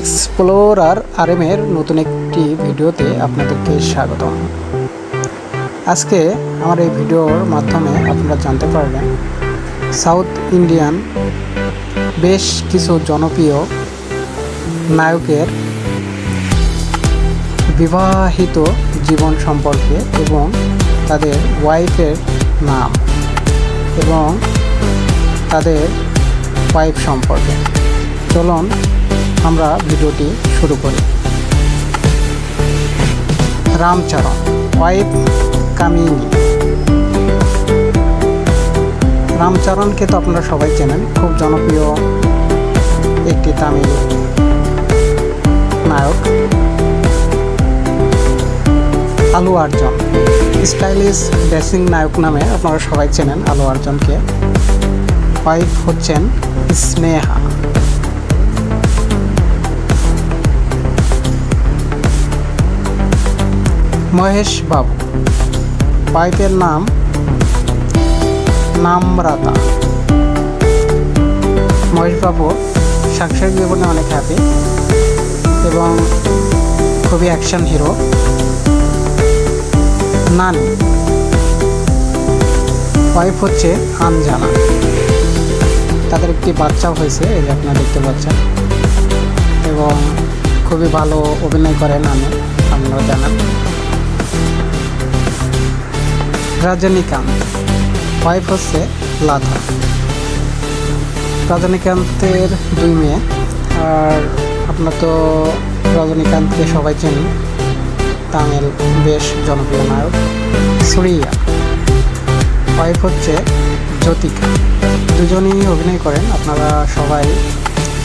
Explorer আরএমের নতুন একটি ভিডিওতে আপনাদেরকে স্বাগতম। আজকে আমার এই ভিডিওর মাধ্যমে আপনারা জানতে পারবেন সাউথ ইন্ডিয়ান বেশ কিছু জনপ্রিয় নায়কের বিবাহিত জীবন সম্পর্কে এবং তাদের ওয়াইফের নাম এবং তাদের ওয়াইফ সম্পর্কে। চলুন আমরা ভিডিওটি শুরু করি। রামচরণ ওয়াইফ কামিনী। রামচরণকে তো আপনারা সবাই চেনেন, খুব জনপ্রিয় একটি তামিল নায়ক। আলু আর্জন স্টাইলিশ ড্রেসিং নায়ক নামে আপনারা সবাই চেনেন আলু আর্জনকে ওয়াইফ হচ্ছেন স্নেহা। মহেশ বাবু। ওয়াইফের নাম নামরাতা। মহেশ বাবু সাংসারিক জীবনে অনেক হ্যাপি এবং খুবই অ্যাকশন হিরো নানি। ওয়াইফ হচ্ছে আনজানা। তাদের একটি বাচ্চাও হয়েছে, এই যে আপনারা দেখতে পাচ্ছেন। এবং খুবই ভালো অভিনয় করেন আমি আপনারা জানান। রজনীকান্ত ওয়াইফ হচ্ছে লাধা রজনীকান্তের দুই মেয়ে। আর আপনার তো রজনীকান্তকে সবাই চেনেন তামিল বেশ জনপ্রিয় নায়ক। সুরিয়া ওয়াইফ হচ্ছে জ্যোতিকা দুজনই অভিনয় করেন। আপনারা সবাই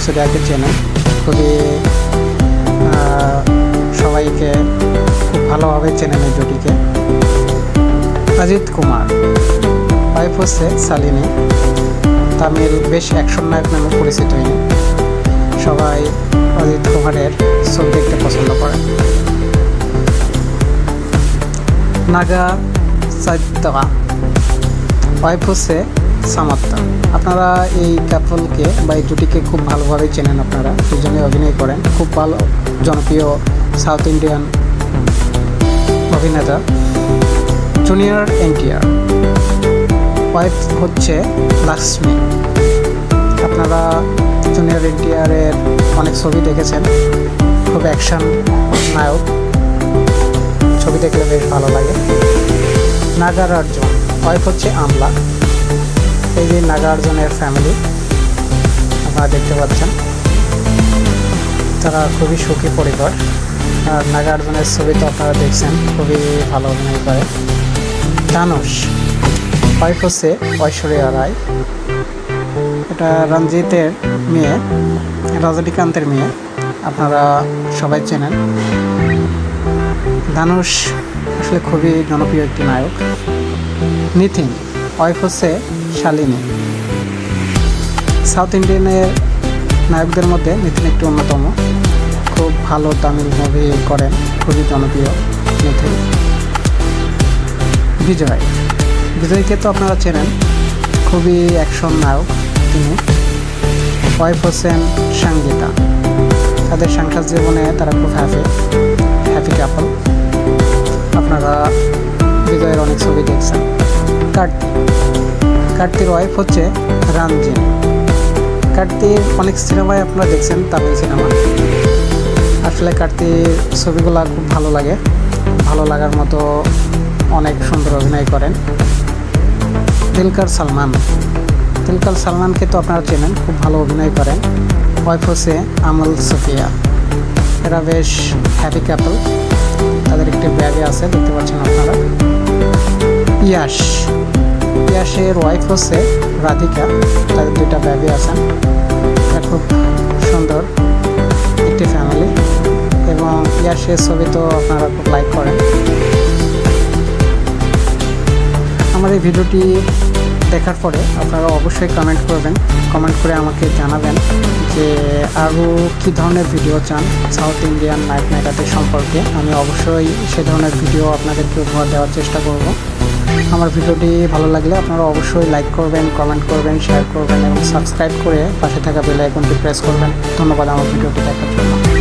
সুরিয়াকে চেনেন। খুবই সবাইকে খুব ভালোভাবে চেনেন এই জুটিকে। অজিত কুমার ওয়াইফ হচ্ছে শালিনী তামিল বেশ অ্যাকশন নায়ক নামে পরিচিত ইনি। সবাই অজিত কুমারের ছবি দেখতে পছন্দ করেন নাগা সাইতকা ওয়াইফ হচ্ছে সামাত্তা আপনারা এই কাপলকে বা এই জুটিকে খুব ভালোভাবে চেনেন আপনারা দুজনে অভিনয় করেন। খুব ভালো জনপ্রিয় সাউথ ইন্ডিয়ান অভিনেতা। জুনিয়র এনটিআর। ওয়াইফ হচ্ছে লক্ষ্মী আপনারা জুনিয়র এনটিআরের অনেক ছবি দেখেছেন। খুব অ্যাকশন নায়ক। ছবি দেখলে বেশ ভালো লাগে। নাগার অর্জুন। ওয়াইফ হচ্ছে আমলা। এই যে নাগার্জুনের ফ্যামিলি আপনারা দেখতে পাচ্ছেন। তারা খুবই সুখী পরিবার। আর নাগার্জুনের ছবি তো আপনারা দেখছেন, খুবই ভালো অভিনয় করে। দানুষ ওয়াইফ হচ্ছে ঐশ্বরিয়া রায়। এটা রঞ্জিতের মেয়ে রজনীকান্তের মেয়ে। আপনারা সবাই চেনেন। দানুষ আসলে খুবই জনপ্রিয় একটি নায়ক। নিথিন ওয়াইফ হচ্ছে শালিনী। সাউথ ইন্ডিয়ানের নায়কদের মধ্যে নিথিন একটি অন্যতম। খুব ভালো তামিল মুভি করেন, খুবই জনপ্রিয় নিতিন। বিজয়। বিজয়কে তো আপনারা চেনেন, খুবই অ্যাকশন নায়ক তিনি। ওয়াইফ হোসেন সঙ্গীতা তাদের সংসার জীবনে তারা খুব হ্যাপি হ্যাপি কাপল আপনারা বিজয়ের অনেক ছবি দেখছেন। কার্তির ওয়াইফ হচ্ছে রামজিন কার্তির অনেক সিনেমায় আপনারা দেখছেন তামিল সিনেমা। আসলে কার্তির ছবিগুলো খুব ভালো লাগে। ভালো লাগার মতো অনেক সুন্দর অভিনয় করেন। দিলকার সালমান। দিলকার সালমানকে তো আপনারা চেনেন, খুব ভালো অভিনয় করেন। ওয়াইফ হচ্ছে আমল সুফিয়া। এরা বেশ হ্যাপি ক্যাপল তাদের একটি ব্যাগে আছে, দেখতে পাচ্ছেন আপনারা। ইয়াস ইয়াসের ওয়াইফ হচ্ছে রাধিকা। তাদের দুইটা ব্যাগে আছেন। এটা খুব সুন্দর একটি ফ্যামিলি এবং ইয়াসের ছবি তো আপনারা খুব লাইক করেন। আমার এই ভিডিওটি দেখার পরে আপনারা অবশ্যই কমেন্ট করবেন। কমেন্ট করে আমাকে জানাবেন যে আরও কী ধরনের ভিডিও চান সাউথ ইন্ডিয়ান নাইট মেকাপের সম্পর্কে। আমি অবশ্যই সে ধরনের ভিডিও আপনাদেরকে উপহার দেওয়ার চেষ্টা করব। আমার ভিডিওটি ভালো লাগলে আপনারা অবশ্যই লাইক করবেন কমেন্ট করবেন শেয়ার করবেন এবং সাবস্ক্রাইব করে পাশে থাকা বেল আইকনটি প্রেস করবেন। ধন্যবাদ আমার ভিডিওটি দেখার জন্য।